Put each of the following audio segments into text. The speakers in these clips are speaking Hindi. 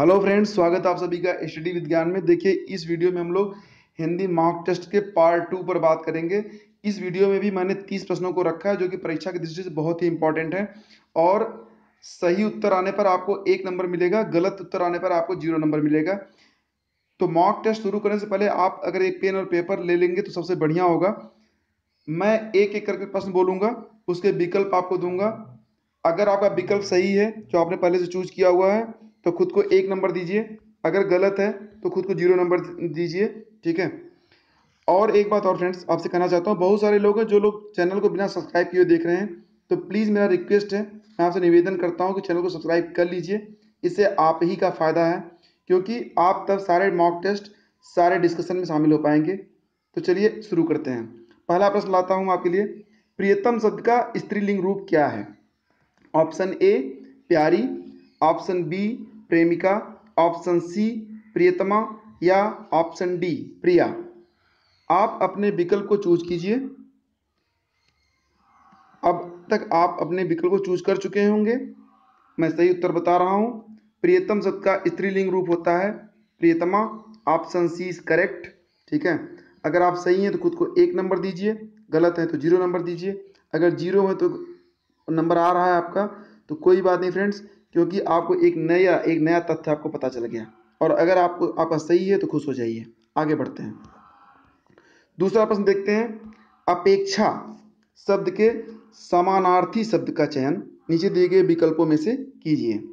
हेलो फ्रेंड्स, स्वागत आप सभी का स्टडी विज्ञान में। देखिए, इस वीडियो में हम लोग हिंदी मॉक टेस्ट के पार्ट टू पर बात करेंगे। इस वीडियो में भी मैंने तीस प्रश्नों को रखा है, जो कि परीक्षा की दृष्टि से बहुत ही इंपॉर्टेंट है। और सही उत्तर आने पर आपको एक नंबर मिलेगा, गलत उत्तर आने पर आपको ज़ीरो नंबर मिलेगा। तो मॉक टेस्ट शुरू करने से पहले आप अगर एक पेन और पेपर ले लेंगे तो सबसे बढ़िया होगा। मैं एक एक करके प्रश्न बोलूँगा, उसके विकल्प आपको दूँगा। अगर आपका विकल्प सही है, जो आपने पहले से चूज़ किया हुआ है तो खुद को एक नंबर दीजिए। अगर गलत है तो खुद को ज़ीरो नंबर दीजिए, ठीक है? और एक बात और फ्रेंड्स, आपसे कहना चाहता हूँ, बहुत सारे लोग हैं जो लोग चैनल को बिना सब्सक्राइब किए देख रहे हैं। तो प्लीज़ मेरा रिक्वेस्ट है, मैं आपसे निवेदन करता हूँ कि चैनल को सब्सक्राइब कर लीजिए। इससे आप ही का फ़ायदा है, क्योंकि आप तब सारे मॉक टेस्ट सारे डिस्कशन में शामिल हो पाएँगे। तो चलिए शुरू करते हैं। पहला प्रश्न लाता हूँ आपके लिए, प्रियतम शब्द का स्त्रीलिंग रूप क्या है? ऑप्शन ए, प्यारी, ऑप्शन बी प्रेमिका, ऑप्शन सी प्रियतमा या ऑप्शन डी प्रिया। आप अपने विकल्प को चूज़ कीजिए। अब तक आप अपने विकल्प को चूज़ कर चुके होंगे। मैं सही उत्तर बता रहा हूँ। प्रियतम शब्द का स्त्रीलिंग रूप होता है। प्रियतमा, ऑप्शन सी इज़ करेक्ट ठीक है? अगर आप सही हैं तो खुद को एक नंबर दीजिए। गलत है तो ज़ीरो नंबर दीजिए। अगर ज़ीरो है तो नंबर आ रहा है आपका। तो कोई बात नहीं फ्रेंड्स क्योंकि आपको एक नया एक नया तथ्य आपको पता चल गया। और अगर आपको आपका सही है तो खुश हो जाइए। आगे बढ़ते हैं। दूसरा प्रश्न देखते हैं। अपेक्षा शब्द के समानार्थी शब्द का चयन नीचे दिए गए विकल्पों में से कीजिए।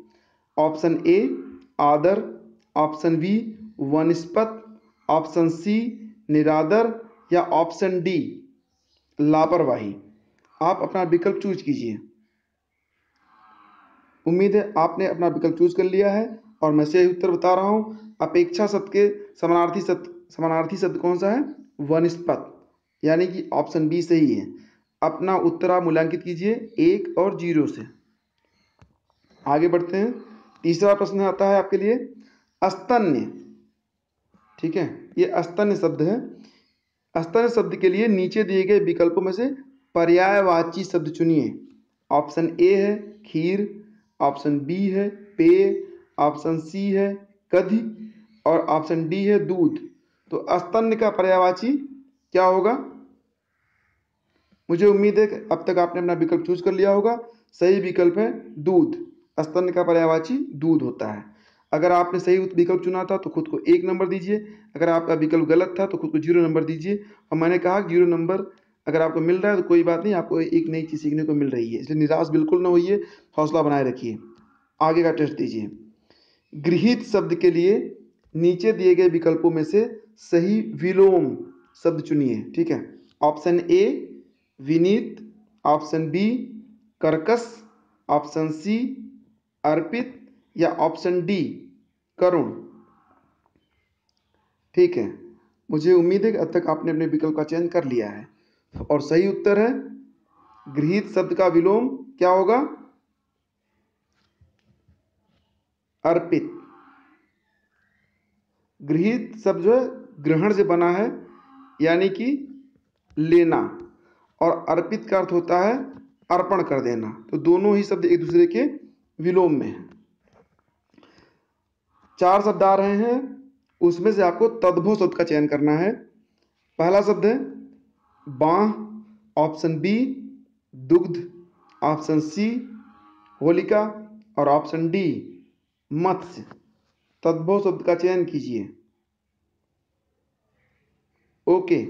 ऑप्शन ए आदर। ऑप्शन बी वनस्पत। ऑप्शन सी निरादर। या ऑप्शन डी लापरवाही। आप अपना विकल्प चूज़ कीजिए। उम्मीद है आपने अपना विकल्प चूज़ कर लिया है और मैं सही उत्तर बता रहा हूँ। अपेक्षा शब्द के समानार्थी शब्द समानार्थी शब्द कौन सा है? वनस्पत, यानी कि ऑप्शन बी सही है अपना उत्तर आप मूल्यांकित कीजिए एक और ज़ीरो से। आगे बढ़ते हैं। तीसरा प्रश्न आता है आपके लिए। अस्तन्य ठीक है, ये अस्तन्य शब्द है। अस्तन्य शब्द के लिए नीचे दिए गए विकल्पों में से पर्यायवाची शब्द चुनिए। ऑप्शन ए है खीर ऑप्शन बी है पेय ऑप्शन सी है कधि और ऑप्शन डी है दूध। तो स्तन्य का पर्यावाची क्या होगा? मुझे उम्मीद है अब तक आपने अपना विकल्प चूज़ कर लिया होगा। सही विकल्प है दूध। स्तन्य का पर्यावाची दूध होता है। अगर आपने सही विकल्प चुना था तो खुद को एक नंबर दीजिए। अगर आपका विकल्प गलत था तो खुद को ज़ीरो नंबर दीजिए। और मैंने कहा ज़ीरो नंबर अगर आपको मिल रहा है तो कोई बात नहीं, आपको एक नई चीज़ सीखने को मिल रही है। इसलिए निराश बिल्कुल ना होइए, हौसला बनाए रखिए। आगे का टेस्ट दीजिए। गृहित शब्द के लिए नीचे दिए गए विकल्पों में से सही विलोम शब्द चुनिए, ठीक है? ऑप्शन ए, विनीत, ऑप्शन बी, कर्कश, ऑप्शन सी, अर्पित, या ऑप्शन डी, करुण। ठीक है, मुझे उम्मीद है कि अब तक आपने अपने विकल्प का चयन कर लिया है। और सही उत्तर है, गृहित शब्द का विलोम क्या होगा? अर्पित। गृहित शब्द जो है, ग्रहण से बना है, यानी कि लेना। और अर्पित का अर्थ होता है, अर्पण कर देना। तो दोनों ही शब्द एक दूसरे के विलोम में हैं। चार शब्द आ रहे हैं, उसमें से आपको तद्भव शब्द का चयन करना है। पहला शब्द है बाह ऑप्शन बी, दुग्ध, ऑप्शन सी, होलिका और ऑप्शन डी, मत्स्य। तद्भव शब्द का चयन कीजिए। Okay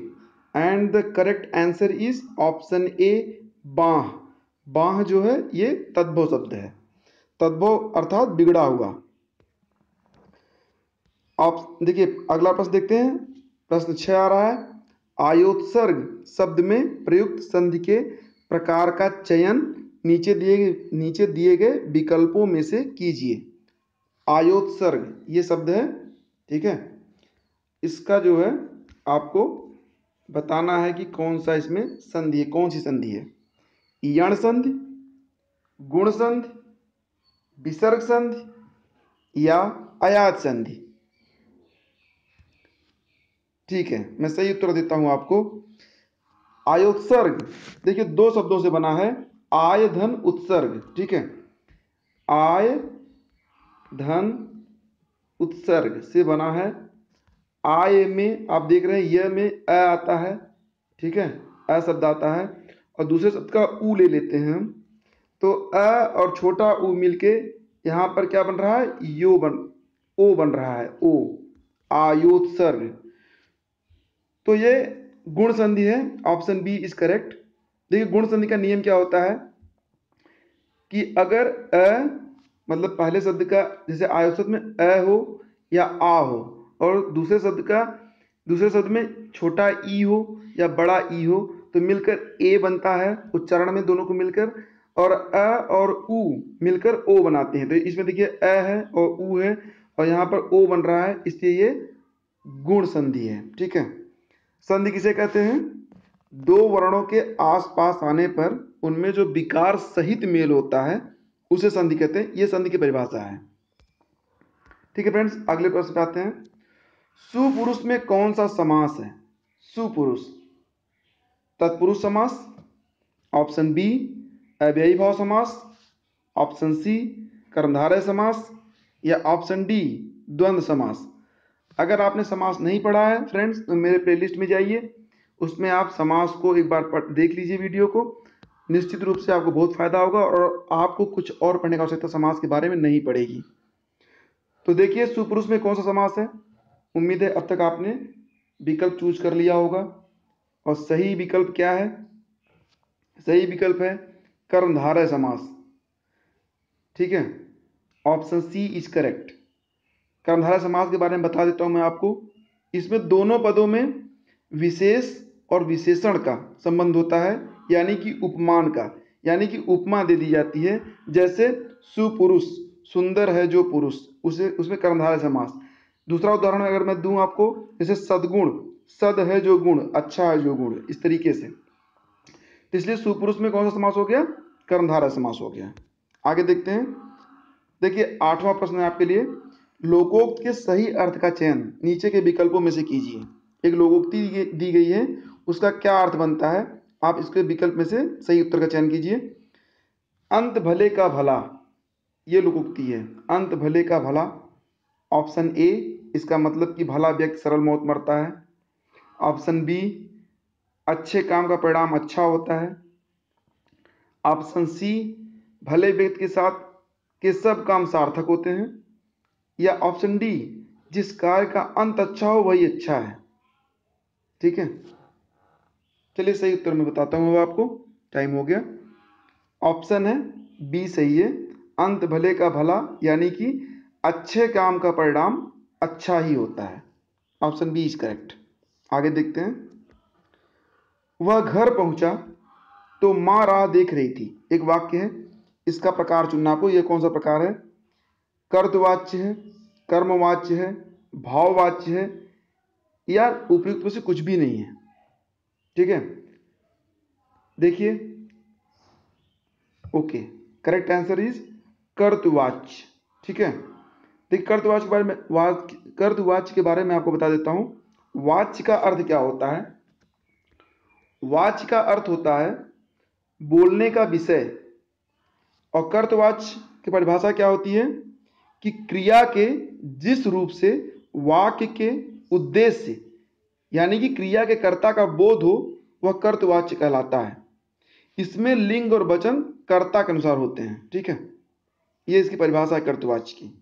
and the correct answer is option A बाह बाह जो है, ये तद्भव शब्द है। तद्भव अर्थात बिगड़ा हुआ। आप देखिए, अगला प्रश्न देखते हैं। प्रश्न छह आ रहा है। आयोत्सर्ग शब्द में प्रयुक्त संधि के प्रकार का चयन नीचे दिए नीचे दिए गए विकल्पों में से कीजिए। आयोत्सर्ग, ये शब्द है, ठीक है? इसका जो है, आपको बताना है कि कौन सा इसमें संधि है, कौन सी संधि है। यण संधि, गुण संधि, विसर्ग संधि या अयात संधि। ठीक है, मैं सही उत्तर देता हूँ आपको। आयोत्सर्ग, देखिए दो शब्दों से बना है। आय धन उत्सर्ग, ठीक है? आय धन उत्सर्ग से बना है। आय में, आप देख रहे हैं यह में अ आता है, ठीक है? अ शब्द आता है। और दूसरे शब्द का ऊ ले लेते हैं हम। तो अ और छोटा ऊ मिलके यहाँ पर क्या बन रहा है? यो बन, ओ बन रहा है, ओ। आयोत्सर्ग तो ये गुण संधि है ऑप्शन बी इज़ करेक्ट देखिए, गुण संधि का नियम क्या होता है कि अगर अ मतलब पहले शब्द का जैसे आयो शब्द में अ हो या आ हो, और दूसरे शब्द का, दूसरे शब्द में छोटा ई हो या बड़ा ई हो तो मिलकर ए बनता है, उच्चारण में दोनों को मिलकर, और अ और उ मिलकर ओ बनाते हैं। तो इसमें देखिए, अ है और उ है, और यहाँ पर ओ बन रहा है, इसलिए ये गुण संधि है, ठीक है? संधि किसे कहते हैं? दो वर्णों के आसपास आने पर उनमें जो विकार सहित मेल होता है, उसे संधि कहते हैं। ये संधि की परिभाषा है। ठीक है फ्रेंड्स, अगले प्रश्न पे आते हैं। सुपुरुष में कौन सा समास है? सुपुरुष। तत्पुरुष समास, ऑप्शन बी, अव्ययी भाव समास, ऑप्शन सी, कर्मधारय समास, या ऑप्शन डी, द्वंद्व समास। अगर आपने समास नहीं पढ़ा है फ्रेंड्स तो मेरे प्लेलिस्ट में जाइए। उसमें आप समास को एक बार देख लीजिए वीडियो को। निश्चित रूप से आपको बहुत फ़ायदा होगा और आपको कुछ और पढ़ने का आवश्यकता समास के बारे में नहीं पड़ेगी। तो देखिए, सुपुरुष में कौन सा समास है? उम्मीद है अब तक आपने विकल्प चूज़ कर लिया होगा। और सही विकल्प क्या है? सही विकल्प है कर्मधारय समास। ठीक है? ऑप्शन सी इज़ करेक्ट कर्मधारय समास के बारे में बता देता हूँ मैं आपको। इसमें दोनों पदों में विशेष और विशेषण का संबंध होता है, यानी कि उपमान का, यानी कि उपमा दे दी जाती है। जैसे सुपुरुष, सुंदर है जो पुरुष, उसे, उसमें कर्मधारय समास। दूसरा उदाहरण अगर मैं दूँ आपको, जैसे सदगुण, सद है जो गुण अच्छा है जो गुण, इस तरीके से। तो इसलिए सुपुरुष में कौन सा समास हो गया? कर्मधारय समास हो गया। आगे देखते हैं। देखिए, आठवां प्रश्न है आपके लिए। लोकोक्त के सही अर्थ का चयन नीचे के विकल्पों में से कीजिए। एक लोकोक्ति दी गई है, उसका क्या अर्थ बनता है? आप इसके विकल्प में से सही उत्तर का चयन कीजिए। अंत भले का भला, ये लोकोक्ति है। अंत भले का भला, ऑप्शन ए, इसका मतलब कि भला व्यक्ति सरल मौत मरता है। ऑप्शन बी, अच्छे काम का परिणाम अच्छा होता है। ऑप्शन सी, भले व्यक्ति के साथ, के सब काम सार्थक होते हैं। या ऑप्शन डी जिस कार्य का अंत अच्छा हो, वही अच्छा है। ठीक है? चलिए सही उत्तर में बताता हूँ अब आपको। टाइम हो गया। ऑप्शन है बी सही है। अंत भले का भला, यानी कि अच्छे काम का परिणाम अच्छा ही होता है। ऑप्शन बी इज़ करेक्ट आगे देखते हैं। वह घर पहुँचा तो माँ राह देख रही थी। एक वाक्य है, इसका प्रकार चुनना आपको यह कौन सा प्रकार है? कर्तवाच्य है, कर्मवाच्य है, भाववाच्य है, या उपयुक्त में से कुछ भी नहीं है। ठीक है? देखिए। ओके, करेक्ट आंसर इज़ कर्तवाच्य। ठीक है? देखिए कर्तवाच के बारे में कर्तवाच्य के बारे में आपको बता देता हूँ। वाच्य का अर्थ क्या होता है? वाच्य का अर्थ होता है बोलने का विषय। और कर्तवाच्य की परिभाषा क्या होती है? कि क्रिया के जिस रूप से वाक्य के उद्देश्य यानी कि क्रिया के कर्ता का बोध हो, वह कर्तवाच्य कहलाता है। इसमें लिंग और वचन कर्ता के अनुसार होते हैं, ठीक है? ये इसकी परिभाषा है कर्तवाच्य की।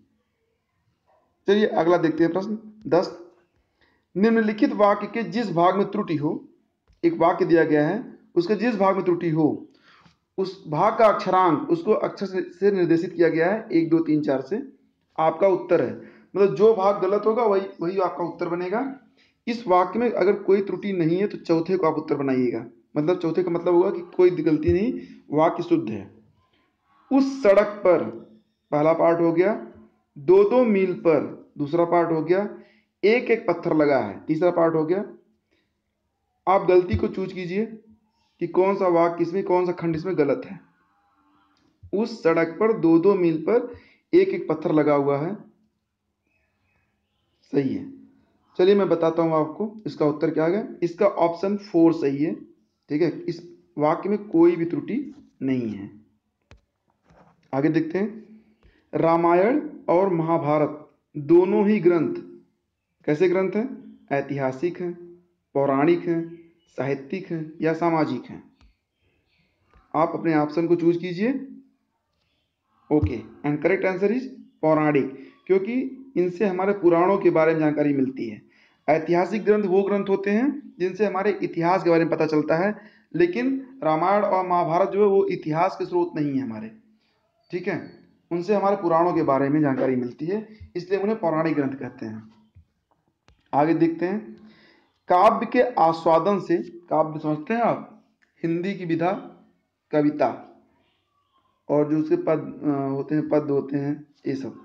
चलिए अगला देखते हैं प्रश्न दस। निम्नलिखित वाक्य के जिस भाग में त्रुटि हो, एक वाक्य दिया गया है, उसके जिस भाग में त्रुटि हो, उस भाग का अक्षरांक उसको अक्षर से निर्देशित किया गया है, एक, दो, तीन, चार से। आपका उत्तर है। मतलब जो भाग गलत होगा, वही वही आपका उत्तर बनेगा। इस वाक्य में अगर कोई त्रुटि नहीं है तो चौथे को आप उत्तर बनाइएगा। मतलब चौथे का मतलब होगा कि कोई गलती नहीं, वाक्य शुद्ध है। उस सड़क पर पहला पार्ट हो गया दो दो मील पर दूसरा पार्ट हो गया एक एक पत्थर लगा है, तीसरा पार्ट हो गया। आप गलती को चूज़ कीजिए कि कौन सा वाक्य इसमें, कौन सा खंड इसमें गलत है। उस सड़क पर दो दो मील पर एक एक पत्थर लगा हुआ है। सही है। चलिए मैं बताता हूँ आपको इसका उत्तर क्या है। इसका ऑप्शन फोर सही है। ठीक है? इस वाक्य में कोई भी त्रुटि नहीं है। आगे देखते हैं। रामायण और महाभारत दोनों ही ग्रंथ कैसे ग्रंथ हैं? ऐतिहासिक हैं, पौराणिक हैं, साहित्यिक हैं या सामाजिक हैं। आप अपने ऑप्शन को चूज़ कीजिए। Okay and correct answer is पौराणिक, क्योंकि इनसे हमारे पुराणों के बारे में जानकारी मिलती है। ऐतिहासिक ग्रंथ वो ग्रंथ होते हैं जिनसे हमारे इतिहास के बारे में पता चलता है, लेकिन रामायण और महाभारत जो है वो इतिहास के स्रोत नहीं है हमारे। ठीक है? उनसे हमारे पुराणों के बारे में जानकारी मिलती है, इसलिए उन्हें पौराणिक ग्रंथ कहते हैं। आगे देखते हैं। काव्य के आस्वादन से, काव्य समझते हैं आप? हिंदी की विधा, कविता। और जो उसके पद होते हैं, पद होते हैं, ये सब।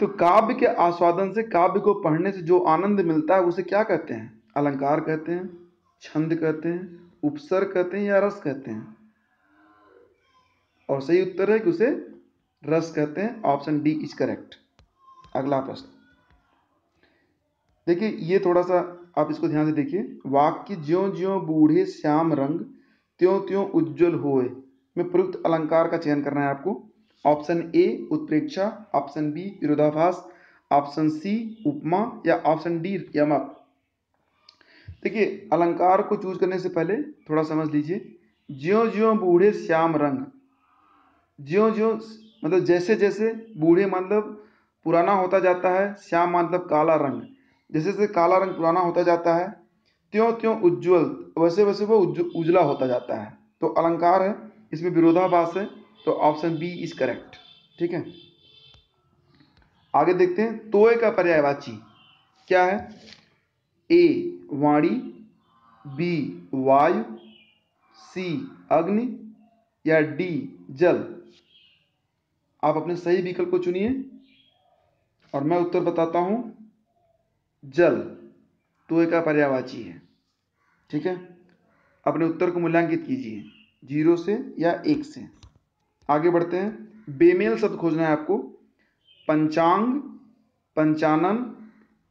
तो काव्य के आस्वादन से, काव्य को पढ़ने से जो आनंद मिलता है, उसे क्या कहते हैं? अलंकार कहते हैं, छंद कहते हैं, उपसर कहते हैं या रस कहते हैं? और सही उत्तर है कि उसे रस कहते हैं ऑप्शन डी इज़ करेक्ट अगला प्रश्न। देखिए, ये थोड़ा सा आप इसको ध्यान से देखिए। वाक्य ज्यो ज्यो बूढ़े श्याम रंग त्यों त्यों उज्जवल होए। में प्रयुक्त अलंकार का चयन करना है आपको। ऑप्शन ए उत्प्रेक्षा। ऑप्शन बी विरोधाभास। ऑप्शन सी उपमा या ऑप्शन डी यमक। देखिए, अलंकार को चूज़ करने से पहले थोड़ा समझ लीजिए। ज्यो ज्यो बूढ़े श्याम रंग। ज्यो ज्यो मतलब जैसे जैसे बूढ़े मतलब पुराना होता जाता है, श्याम मतलब काला रंग। जैसे जैसे काला रंग पुराना होता जाता है, त्यों त्यों उज्जवल, वैसे वैसे वो उजला होता जाता है। तो अलंकार है। इसमें विरोधाभास है तो ऑप्शन बी इज़ करेक्ट ठीक है? आगे देखते हैं तोय का पर्यायवाची क्या है? ए वाणी बी वायु सी अग्नि, या डी जल? आप अपने सही विकल्प को चुनिए, और मैं उत्तर बताता हूँ, जल। तोय का पर्यावाची है। ठीक है? अपने उत्तर को मूल्यांकित कीजिए। ज़ीरो से या एक से। आगे बढ़ते हैं। बेमेल शब्द खोजना है आपको। पंचांग, पंचानन,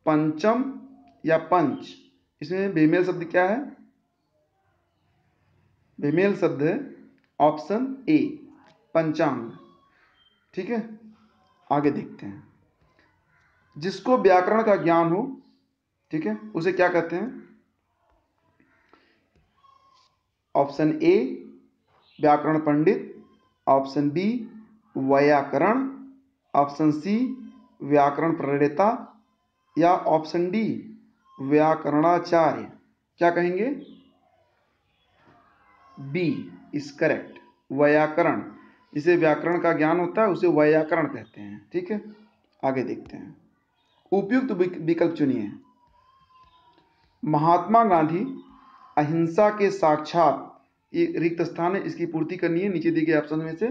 पंचम या पंच। इसमें बेमेल शब्द क्या है? बेमेल शब्द है ऑप्शन ए, पंचांग। ठीक है? आगे देखते हैं। जिसको व्याकरण का ज्ञान हो, ठीक है, उसे क्या कहते हैं? ऑप्शन ए व्याकरण पंडित ऑप्शन बी व्याकरण ऑप्शन सी व्याकरण प्रणेता, या ऑप्शन डी व्याकरणाचार्य। क्या कहेंगे? बी इज़ करेक्ट व्याकरण। जिसे व्याकरण का ज्ञान होता है, उसे व्याकरण कहते हैं। ठीक है? आगे देखते हैं। उपयुक्त विकल्प चुनिए। महात्मा गांधी अहिंसा के साक्षात ये रिक्त स्थान है, इसकी पूर्ति करनी है, नीचे दिए गए ऑप्शन में से।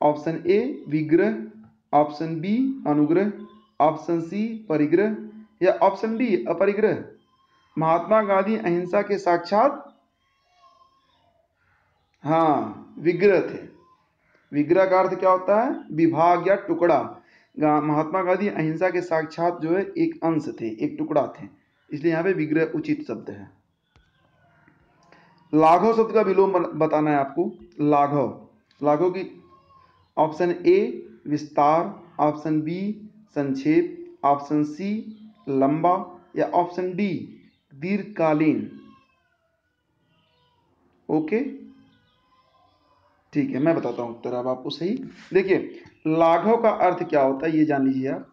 ऑप्शन ए विग्रह। ऑप्शन बी अनुग्रह। ऑप्शन सी परिग्रह। या ऑप्शन डी अपरिग्रह। महात्मा गांधी अहिंसा के साक्षात हाँ विग्रह थे। विग्रह का अर्थ क्या होता है? विभाग या टुकड़ा। महात्मा गांधी अहिंसा के साक्षात जो है, एक अंश थे, एक टुकड़ा थे। इसलिए यहाँ पे विग्रह उचित शब्द है। लाघव शब्द का विलोम बताना है आपको। लाघव। लाघव की ऑप्शन ए विस्तार। ऑप्शन बी संक्षेप। ऑप्शन सी लंबा। या ऑप्शन डी दीर्घकालीन। ओके ठीक है, मैं बताता हूँ उत्तर। अब आपको सही देखिए। लाघव का अर्थ क्या होता है, ये जान लीजिए आप।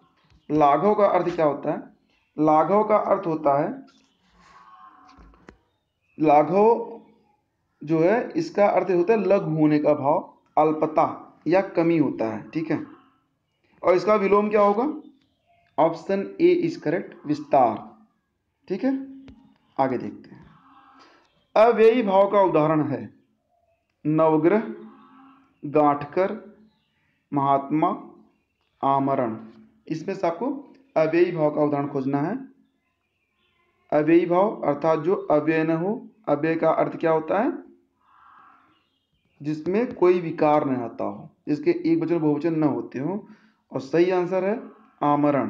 लाघव का अर्थ क्या होता है? लाघव का अर्थ होता है, लाघव जो है, इसका अर्थ होता है लघु होने का भाव, अल्पता या कमी होता है, ठीक है? और इसका विलोम क्या होगा? ऑप्शन ए इज़ करेक्ट, विस्तार, ठीक है? आगे देखते हैं। अव्ययी भाव का उदाहरण है। नवग्रह, गांठकर, महात्मा, आमरण। इसमें से आपको अव्ययी भाव का उदाहरण खोजना है। अव्ययी भाव अर्थात जो अव्यय न हो अव्यय का अर्थ क्या होता है? जिसमें कोई विकार न आता हो, जिसके एक वचन बहुवचन न होते हो। और सही आंसर है आमरण।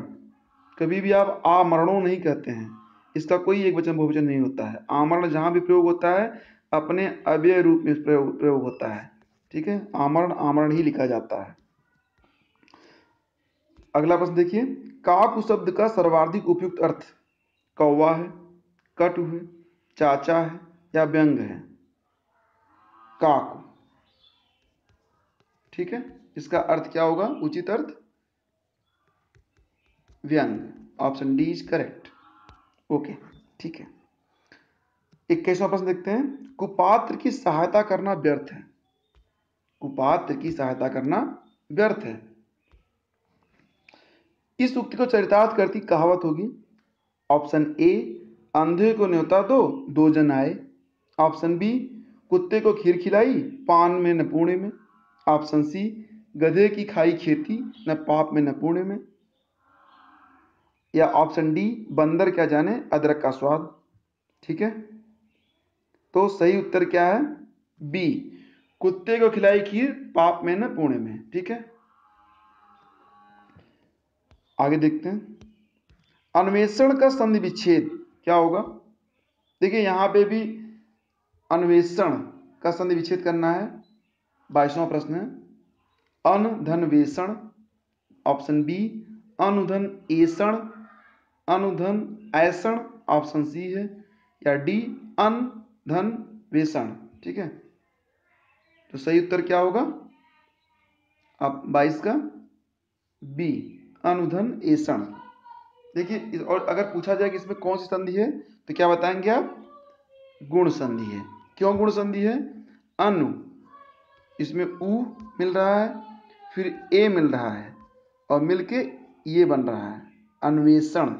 कभी भी आप आमरणों नहीं कहते हैं। इसका कोई एक वचन बहुवचन नहीं होता है। आमरण जहाँ भी प्रयोग होता है, अपने अव्यय रूप में प्रयोग प्रयोग होता है। ठीक है? आमरण आमरण ही लिखा जाता है। अगला प्रश्न देखिए। काकु शब्द का सर्वाधिक उपयुक्त अर्थ कौवा है, कटु है, चाचा है या व्यंग है? काकु। ठीक है? इसका अर्थ क्या होगा? उचित अर्थ? व्यंग। Option D is correct okay ठीक है। इक्कीसवा प्रश्न देखते हैं। कुपात्र की सहायता करना व्यर्थ है। कुपात्र की सहायता करना व्यर्थ है। इस उक्ति को चरितार्थ करती कहावत होगी। ऑप्शन ए अंधे को न्योता दो दो जन आए। ऑप्शन बी, कुत्ते को खीर खिलाई, पान में न पुणे में। ऑप्शन सी, गधे की खाई खेती, न पाप में न पुण्य में। या ऑप्शन डी, बंदर क्या जाने, अदरक का स्वाद। ठीक है? तो सही उत्तर क्या है? बी, कुत्ते को खिलाई खीर, पाप में न पुणे में। ठीक है? आगे देखते हैं। अन्वेषण का संधि विच्छेद क्या होगा? देखिए, यहाँ पे भी अन्वेषण का संधि विच्छेद करना है? बाईसवा प्रश्न है। अनधनवेषण ऑप्शन बी अनुधन एषण अनुधन ऐसण ऑप्शन सी है या डी अन धन वेषण ठीक है? तो सही उत्तर क्या होगा? आप बाईस का। बी अनुधन एषण देखिए और अगर पूछा जाए कि इसमें कौन सी संधि है तो क्या बताएँगे आप? गुण संधि है। क्यों गुण संधि है? अनु। इसमें उ मिल रहा है, फिर ए मिल रहा है, और मिलके ये बन रहा है, अन्वेषण।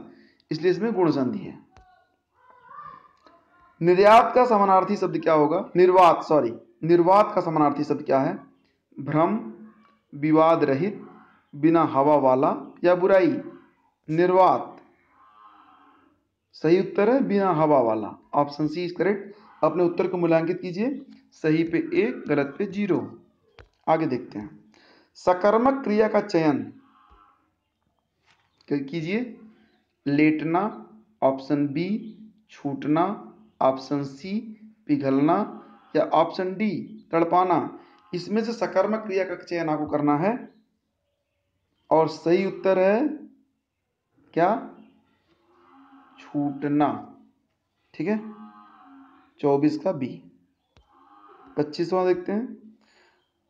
इसलिए इसमें गुण संधि है। निर्यात का समानार्थी शब्द क्या होगा? निर्वात सॉरी निर्वात का समानार्थी शब्द क्या है? भ्रम, विवाद रहित, बिना हवा वाला या बुराई। निर्वात। सही उत्तर है, बिना हवा वाला। Option C is correct. अपने उत्तर को मूल्यांकित कीजिए। सही पे एक, गलत पे ज़ीरो। आगे देखते हैं। सकर्मक क्रिया का चयन कीजिए। लेटना, ऑप्शन बी, छूटना, ऑप्शन सी, पिघलना या ऑप्शन डी, तड़पाना। इसमें से सकर्मक क्रिया का चयन आपको करना है। और सही उत्तर है क्या? छूटना। ठीक है? चौबीस का बी। पच्चीसवा देखते हैं।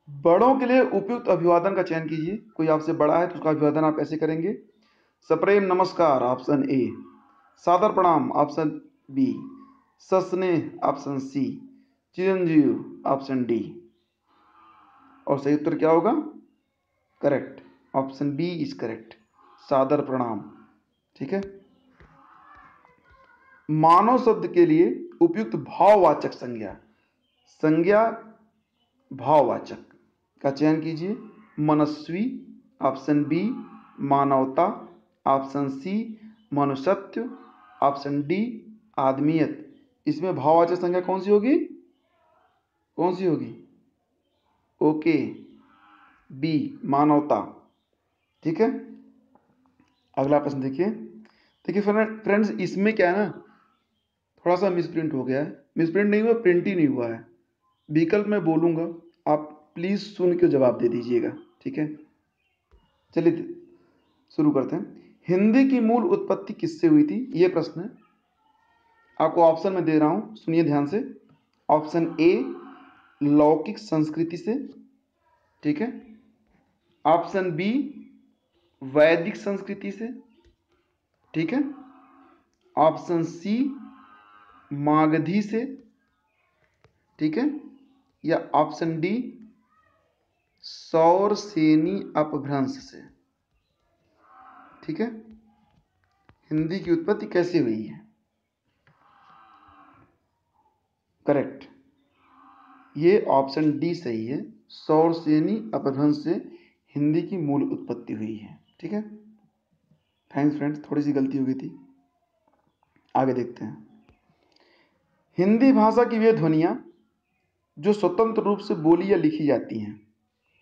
बड़ों के लिए उपयुक्त अभिवादन का चयन कीजिए। कोई आपसे बड़ा है तो उसका अभिवादन आप कैसे करेंगे? सप्रेम नमस्कार, ऑप्शन ए। सादर प्रणाम, ऑप्शन बी। सस्ने, ऑप्शन सी। चिरंजीव, ऑप्शन डी। और सही उत्तर क्या होगा? Correct. Option B is correct. सादर प्रणाम। ठीक है? मानव शब्द के लिए उपयुक्त भाववाचक संज्ञा। संज्ञा भाववाचक का चयन कीजिए। मनस्वी ऑप्शन बी मानवता ऑप्शन सी मनुष्यत्व ऑप्शन डी आदमियत। इसमें भाववाचक संज्ञा कौन सी होगी? कौन सी होगी? ओके। बी मानवता। ठीक है? अगला प्रश्न देखिए। देखिए फ्रेंड्स, इसमें क्या है ना थोड़ा सा मिसप्रिंट हो गया है। मिसप्रिंट नहीं हुआ प्रिंट ही नहीं हुआ है। विकल्प मैं बोलूँगा, आप प्लीज़ सुन के जवाब दे दीजिएगा, ठीक है? चलिए शुरू करते हैं। हिंदी की मूल उत्पत्ति किससे हुई थी? ये प्रश्न है। आपको ऑप्शन में दे रहा हूँ, सुनिए ध्यान से। ऑप्शन ए लौकिक संस्कृति से, ठीक है? ऑप्शन बी वैदिक संस्कृति से, ठीक है? ऑप्शन सी मागधी से, ठीक है, या ऑप्शन डी सौर सेनी अपभ्रंश से, ठीक है, हिंदी की उत्पत्ति कैसे हुई है? करेक्ट ये ऑप्शन डी सही है, सौर सेनी अपभ्रंश से हिंदी की मूल उत्पत्ति हुई है, ठीक है? थैंक्स फ्रेंड्स थोड़ी सी गलती हो गई थी। आगे देखते हैं। हिंदी भाषा की वे ध्वनियाँ जो स्वतंत्र रूप से बोली या लिखी जाती हैं,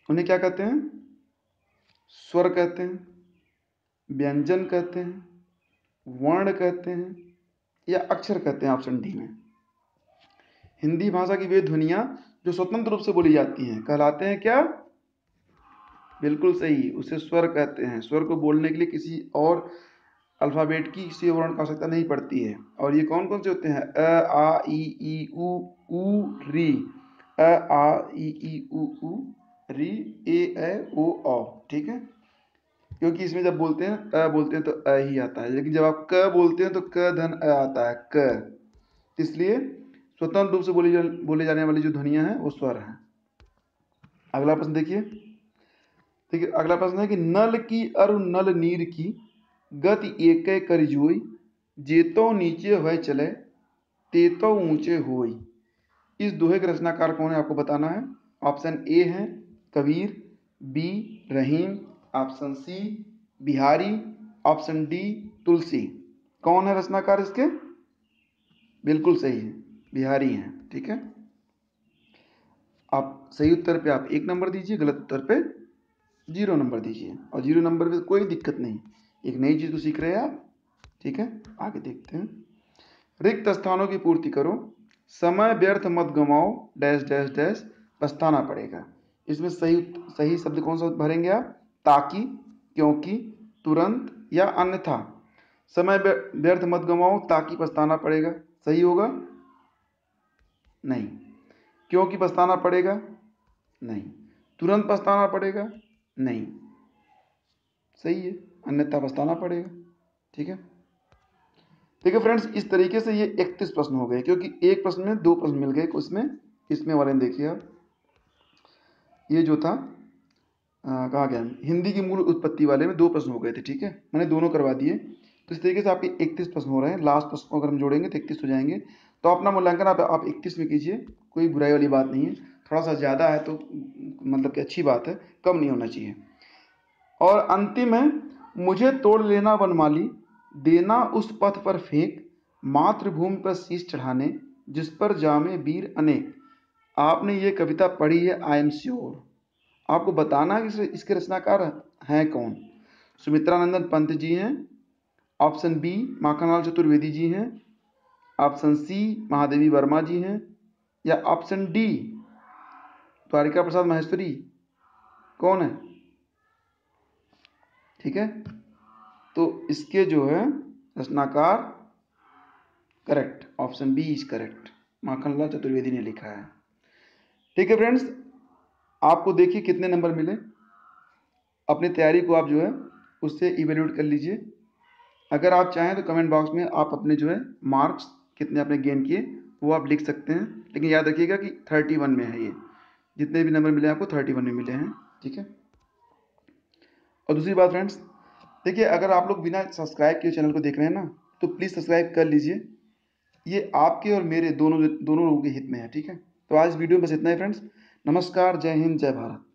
उन्हें क्या कहते हैं? स्वर कहते हैं, व्यंजन कहते हैं, वर्ण कहते हैं, या अक्षर कहते हैं ऑप्शन डी में। हिंदी भाषा की वे ध्वनियाँ जो स्वतंत्र रूप से बोली जाती हैं, कहलाते हैं क्या? बिल्कुल सही, उसे स्वर कहते हैं। स्वर को बोलने के लिए किसी और अल्फ़ाबेट की किसी वर्ण की आवश्यकता नहीं पड़ती है। और ये कौन कौन से होते हैं? अ आ ई ई उ री। अ आ ई ई उ ऊ री ए ए ओ ठीक है? क्योंकि इसमें जब बोलते हैं अ बोलते हैं तो अ ही आता है। लेकिन जब आप क बोलते हैं तो क धन अ आता है क। इसलिए स्वतंत्र रूप से बोली जा, बोले जाने वाली जो ध्वनियाँ हैं वो स्वर हैं। अगला प्रश्न देखिए। देखिए अगला प्रश्न है कि नल की अरु नल नीर की गति एक कर जोई जेतो नीचे हुए चले तेतो ऊँचे होई इस दोहे के रचनाकार कौन है आपको बताना है ऑप्शन ए है Kabir B Rahim option C Bihari option D Tulsi कौन है रचनाकार इसके बिल्कुल सही है बिहारी हैं ठीक है आप सही उत्तर पे आप एक नंबर दीजिए गलत उत्तर पे ज़ीरो नंबर दीजिए और ज़ीरो नंबर पे कोई दिक्कत नहीं एक नई चीज़ तो सीख रहे हैं आप? ठीक है? आगे देखते हैं। रिक्त स्थानों की पूर्ति करो। समय व्यर्थ मत गमाओ। Dash dash dash. पछताना पड़ेगा। इसमें सही सही शब्द कौन सा भरेंगे आप? ताकि, क्योंकि, तुरंत या अन्यथा। समय व्यर्थ मत गमाओ। ताकि पछताना पड़ेगा। सही होगा? नहीं। क्योंकि पछताना पड़ेगा? नहीं। तुरंत पछताना पड़ेगा? नहीं। सही है। अन्यथा पछताना पड़ेगा। ठीक है? ठीक है फ्रेंड्स इस तरीके से ये इकतीस प्रश्न हो गए, क्योंकि एक प्रश्न में दो प्रश्न मिल गए, उसमें, इसमें वाले देखिए आप। ये जो था कहा गया, हिंदी की मूल उत्पत्ति वाले में दो प्रश्न हो गए थे, ठीक है? मैंने दोनों करवा दिए। तो इस तरीके से आपके इकतीस प्रश्न हो रहे हैं। लास्ट प्रश्न अगर हम जोड़ेंगे तो इकतीस हो जाएँगे। तो अपना मूल्यांकन आप आप इकतीस में कीजिए, कोई बुराई वाली बात नहीं है। थोड़ा सा ज़्यादा है तो मतलब कि अच्छी बात है, कम नहीं होना चाहिए। और अंतिम है मुझे तोड़ लेना वनमाली, देना उस पथ पर फेंक, मातृभूमि पर शीश चढ़ाने, जिस पर जामे वीर अनेक। आपने ये कविता पढ़ी है आई एम श्योर आपको बताना है कि इसके रचनाकार हैं कौन? सुमित्रानंदन पंत जी हैं। ऑप्शन बी माखनलाल चतुर्वेदी जी हैं। ऑप्शन सी महादेवी वर्मा जी हैं। या ऑप्शन डी द्वारिका प्रसाद महेश्वरी। कौन है? ठीक है? तो इसके जो है, रचनाकार correct option B is correct Makhanlal Chaturvedi ने लिखा है। ठीक है फ्रेंड्स आपको देखिए कितने नंबर मिले। अपनी तैयारी को आप जो है, उससे इवेल्यूट कर लीजिए। अगर आप चाहें तो कमेंट बॉक्स में आप अपने जो है मार्क्स कितने आपने गेन किए, वो आप लिख सकते हैं। लेकिन याद रखिएगा कि थर्टी वन में है ये। जितने भी नंबर मिले आपको थर्टी वन में मिले हैं। ठीक है? और दूसरी बात फ्रेंड्स देखिए, अगर आप लोग बिना सब्सक्राइब किए चैनल को देख रहे हैं ना तो प्लीज़ सब्सक्राइब कर लीजिए। ये आपके और मेरे दोनों दोनों लोगों के हित में है, ठीक है? तो आज वीडियो में बस इतना ही फ्रेंड्स नमस्कार, जय हिंद, जय भारत।